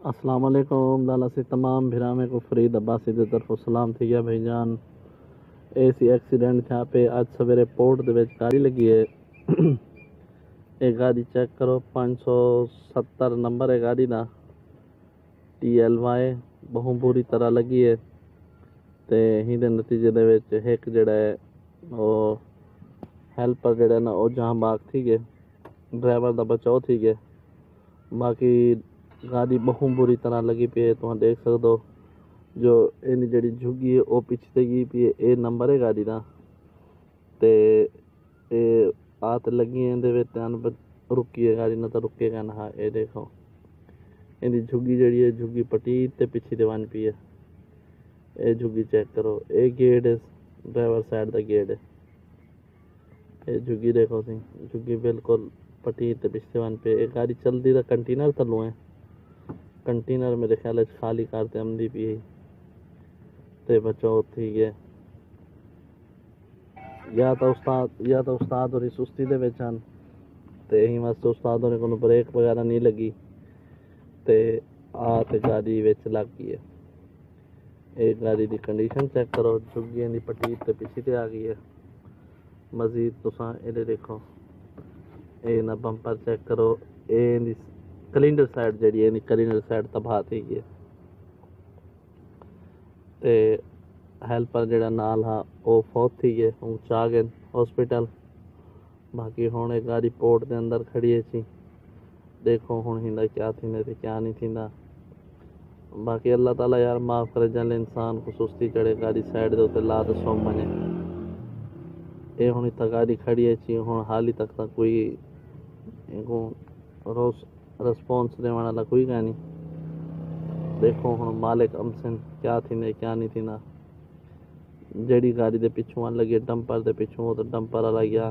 असलकुम लाला से तमाम भिरामे को फरीद अब्बास की तरफ़ सलाम थी। गया भाई जान ऐसी एक्सीडेंट यहाँ पे आज सवेरे पोर्ट के गाड़ी लगी है। एक गाड़ी चेक करो, पाँच सौ सत्तर नंबर है गाड़ी ना। टी एल वाई बहुत बुरी तरह लगी है। तो इनके नतीजे के एक जड़ा है वो हेल्पर जड़ा ना वो जहाँ बाग थी गए ड्राइवर का बचाओ थी गए बाकी गाड़ी बहुत बुरी तरह लगी पी है तुम देख सकते हो। जो इन जड़ी झुग्गी है वह पीछे तक गई पी है। ए नंबर है गाड़ी का ते ए आत लगी है इंदे ध्यान रुकी है गाड़ी, ना तो रुकेगा ना। ये देखो इनकी झुगी जड़ी है झुगी पटी ते तो बन पी है। ये झुगी चेक करो ये गेट है, ड्राइवर साइड का गेट है। ये झुगी देखो सी झुग्गी बिल्कुल पटी ते पिछले वन पे एक गाड़ी चलती तो कंटीनर थलू है। कंटेनर मेरे ख्याल खाली करते आमदी पी तो बचाओ ठीक है या तो उस्ताद, या तो उस्ताद और सुस्ती दे विच हन यही वास्ते उस्ताद होने को ब्रेक वगैरह नहीं लगी। तो आ गाड़ी विच लग गई है। एक गाड़ी की कंडीशन चेक करो, झुग्गियों की पटी तो पीछे तो आ गई है। मजीद तुसा ये देखो। ये ना बंपर चेक करो ये ਦੇਖੋ ਇਹ ਨਾ ਬੰਪਰ ਚੈੱਕ ਕਰੋ ਇਹ ਇਹਦੀ ਕੈਲੰਡਰ ਸਾਈਡ ਜਿਹੜੀ ਹੈ ਇਹਦੀ ਕੈਲੰਡਰ ਸਾਈਡ ਤਬਾਹ થઈ ਗਈ ਹੈ ਤੇ ਹੈਲਪਰ ਜਿਹੜਾ ਨਾਲ ਆ ਉਹ ਫੌਤ ਥੀ ਗਏ ਹੁਣ ਚਾ ਗਏ ਹਸਪੀਟਲ ਬਾਕੀ ਹੁਣ ਇਹ ਗਾੜੀ ਪੋਰਟ ਦੇ ਅੰਦਰ ਖੜੀ ਹੈ ਸੀ ਦੇਖੋ ਹੁਣ ਹਿੰਦਾ ਕਿਆ ਥੀਂਦਾ ਤੇ ਕਿਆ ਨਹੀਂ ਥੀਂਦਾ ਬਾਕੀ ਅੱਲਾਹ ਤਾਲਾ ਯਾਰ ਮਾਫ करे जल इंसान को सुस्ती चढ़े गाड़ी साइड ਦੇ ਉੱਤੇ ਲਾ ਦੱਸੋ ਮਨੇ ਇਹ ਹੁਣ ਇੱਥੇ ਗਾੜੀ ਖੜੀ ਹੈ ਸੀ ਹੁਣ ਹਾਲੀ ਤੱਕ ਤਾਂ ਕੋਈ रिस्पोंस ॾियण लाइ कोई नहीं। देखो हुन मालिक अमसिन क्या थींदे क्या नहीं थींदा जहिड़ी गाॾी ते पिछो लॻे डंपर ते पिछो तो डंपर वाला गया।